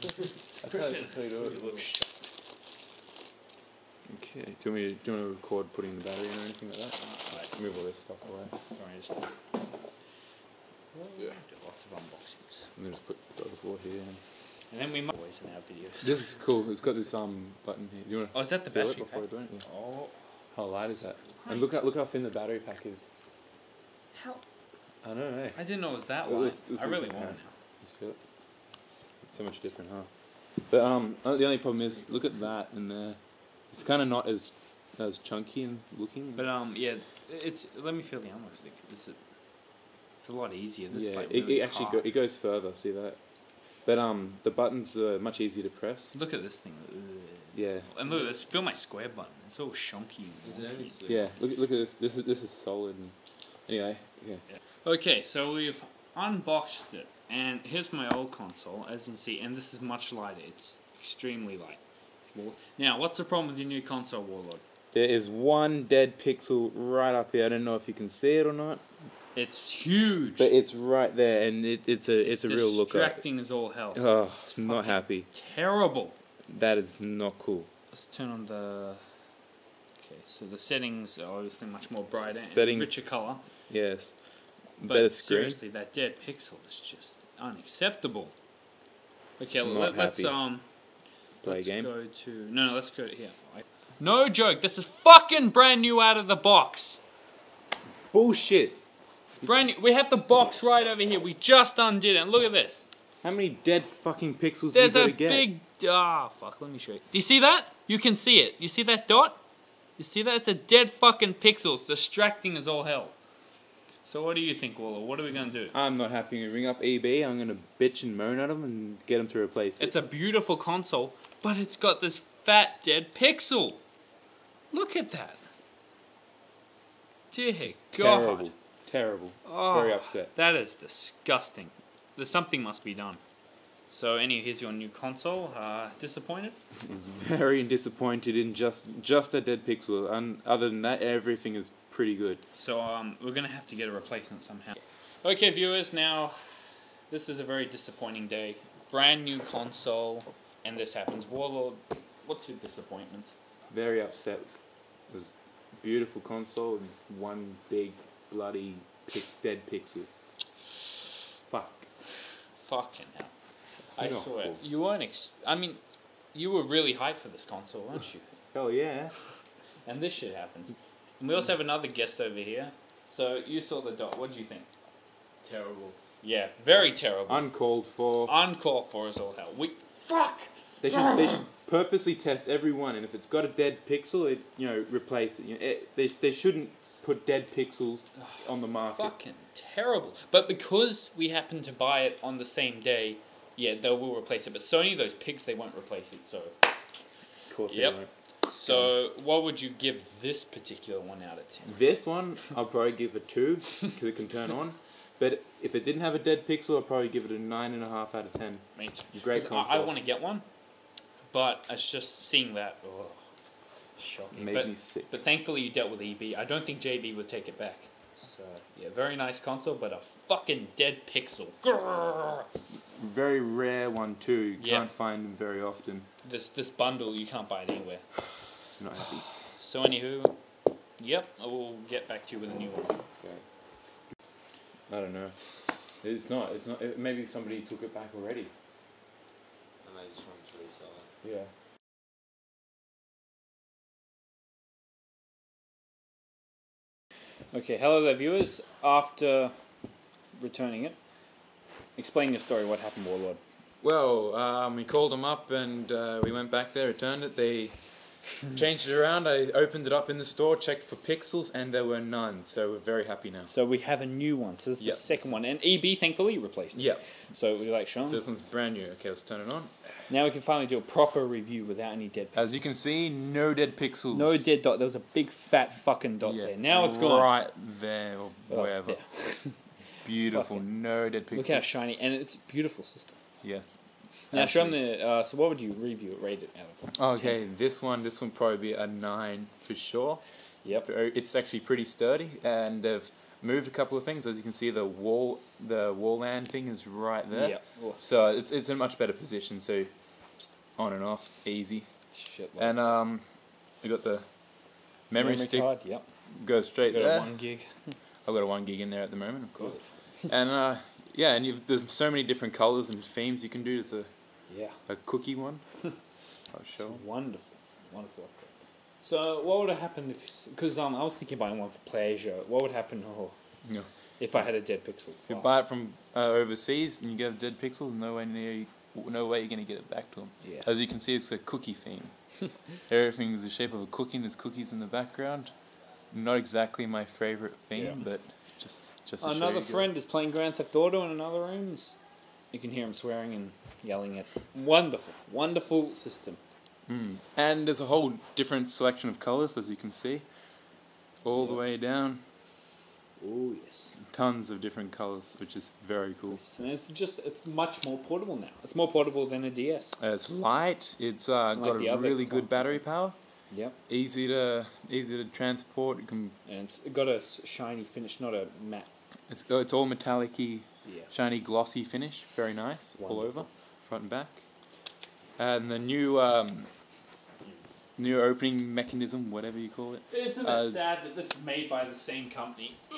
That's how, that's how you do it. Okay. Do you, want me to, do you want to record putting the battery in or anything like that? Alright, move all this stuff away. Yeah. Lots of unboxings. And then just put the other four here. And then we might always in our videos. This is cool. It's got this um button here. You want to Oh, is that the feel battery it before pack? I do it? Yeah. Oh, How light is that? And look how look how thin the battery pack is. how? I don't know, eh? I didn't know it was that It light. was- it was I a really good want it pack. now. Just feel it. It's, it's so much different, huh? But um, uh, the only problem is look at that and there. It's kind of not as as chunky and looking. But um, yeah, it's. Let me feel the analog stick. It's a, it's a lot easier. This is yeah, like it, really it actually go, it goes further. See that? But um, the buttons are much easier to press. Look at this thing. Yeah. And look, let's feel my square button. It's all chunky. Is it? Yeah. Look at look at this. This is this is solid. And anyway, yeah. Okay, so we've unboxed it, and here's my old console, as you can see, and this is much lighter. It's extremely light. Now, what's the problem with your new console, Warlord? There is one dead pixel right up here. I don't know if you can see it or not, It's huge. but it's right there, and it, it's a it's, a real looker. Distracting as all hell. Oh, It's not happy. Terrible. That is not cool. Let's turn on the. Okay, so the settings are obviously much more brighter Settings- and richer color. Yes. But seriously, that dead pixel is just unacceptable. Okay, let, us um. Play a let's game. go to no, no. Let's go to here. I- No joke. This is fucking brand new out of the box. Bullshit. Brand new. We have the box right over here. We just undid it. Look at this. How many dead fucking pixels There's do you a gotta get? big ah fuck. Let me show you. Do you see that? You can see it. You see that dot? You see that? It's a dead fucking pixel. It's distracting as all hell. So what do you think, Waller? What are we gonna do? I'm not happy. Gonna ring up EB. I'm gonna bitch and moan at them and get them to replace it. It's a beautiful console, but it's got this fat dead pixel. Look at that. Dear God. terrible. Terrible. Oh, Very upset. That is disgusting. There's something must be done. So, anyway, here's your new console. Uh, disappointed? Very disappointed in just just a dead pixel. And other than that, everything is pretty good. So, um, we're gonna have to get a replacement somehow. Okay, viewers. Now, this is a very disappointing day. Brand new console, and this happens. Warlord, what's your disappointment? Very upset. Beautiful console and one big bloody pic- dead pixel. Fuck. Fucking hell. It's I saw swear, cool. you weren't. Ex- I mean, you were really hyped for this console, weren't you? Oh yeah. and this shit happens. And we also have another guest over here. So you saw the dot. What do you think? Terrible. Yeah, very terrible. Uncalled for. Uncalled for is all hell. We fuck. They should they should purposely test every one, and if it's got a dead pixel, it you know replace it. You know, it they they shouldn't put dead pixels on the market. Fucking terrible. But because we happened to buy it on the same day, yeah, they will replace it. But Sony, those pigs, they won't replace it. So, Of course they won't. so what would you give this particular one out of ten? This one I'll probably give a two because it can turn on. But if it didn't have a dead pixel, I'll probably give it a nine and a half out of ten. Me too. Great 'Cause I, I want to get one, but it's just seeing that. Oh, shocking. Made but, me sick. but thankfully you dealt with EB. I don't think JB would take it back. So yeah, very nice console, but a fucking dead pixel. Grrr. Very rare one too. You Yeah. Can't find them very often. This this bundle you can't buy it anywhere. Not happy. So anywho, yep, I will get back to you with a new one. Okay. I don't know. It's not. It's not. It, maybe somebody took it back already. And they just want to resell it. Yeah. Okay, hello there, viewers. After returning it, explain your story. What happened, Warlord? Well, um, we called them up and uh, we went back there, returned it. They changed it around. I opened it up in the store, checked for pixels, and there were none. So we're very happy now. So we have a new one. So this is Yep. the second one, and EB thankfully replaced it. Yeah. So you like 'em? So this one's brand new. Okay, let's turn it on. Now we can finally do a proper review without any dead. As you can see, no dead pixels. No dead dot. There was a big fat fucking dot Yeah, there. Now it's gone. Right there or Oh, wherever. there. Beautiful. Fucking- No dead pixels. Look how shiny, and it's a beautiful system. Yes. Now show them the. Uh, so what would you review it, rate it out of? Okay, this one, this one probably be a nine for sure. Yep. It's actually pretty sturdy, and they've moved a couple of things. As you can see, the wall, the WLAN thing is right there. Yep. So it's it's in a much better position. So just on and off, easy. Shit. And um, we got the memory, stick card. Yep. goes straight there. one gig. I've got a one gig in there at the moment, of course. And uh, yeah, and you've, there's so many different colors and themes you can do. There's a, Yeah. a cookie one. I'll It's wonderful, wonderful. So, what would have happened if? Because um, I was thinking buying one for pleasure. What would happen oh, Yeah. if I had a dead pixel? If you buy it from uh, overseas and you get a dead pixel, no way near, no way you're gonna get it back to them. Yeah. As you can see, it's a cookie theme. Everything's the shape of a cookie. and There's cookies in the background. Not exactly my favorite theme, Yeah. but just just Another friend is playing Grand Theft Auto in another room. You can hear him swearing and yelling at. Wonderful, wonderful system. Mm. And there's a whole different selection of colors, as you can see, all the way down. Oh yes. Tons of different colors, which is very cool. And it's just it's much more portable now. It's more portable than a DS. Uh, it's light. It's uh, got the a really good battery power. Yep. Easy to easy to transport. You can. And it's got a shiny finish, not a matte. It's it's all metallic-y, Yeah. shiny, glossy finish. Very nice all over, front and back. And the new um, new opening mechanism, whatever you call it. Isn't it As- sad that this is made by the same company?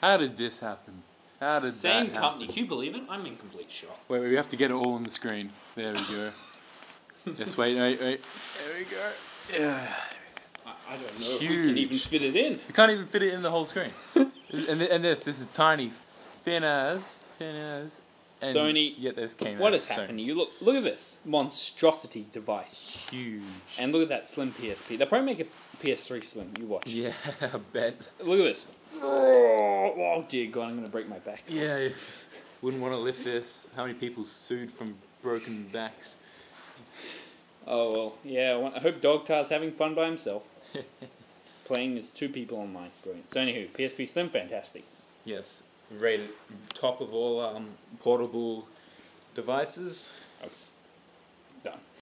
How did this happen? How did Same that company. Can you believe it? I'm in complete shock. Wait, wait, we have to get it all on the screen. There we go. yes, wait, wait, wait. There we go. Yeah. I, I don't It's know if we can even fit it in. You can't even fit it in the whole screen. and, th- and this, this is tiny, thin as, thin as. And Sony, Yet this came What out. is happening? You look look at this monstrosity device, Huge. and look at that slim PSP. They'll probably make a PS3 slim. You watch. Yeah, I bet. Look at this. Oh, oh dear God! I'm gonna break my back. Yeah, yeah. Wouldn't want to lift this. How many people sued from broken backs? Oh well, yeah. I hope Dogtar's having fun by himself. Playing as two people online. Brilliant. So anywho, PSP Slim, fantastic. Yes, rated top of all um, portable devices.